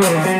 Yeah.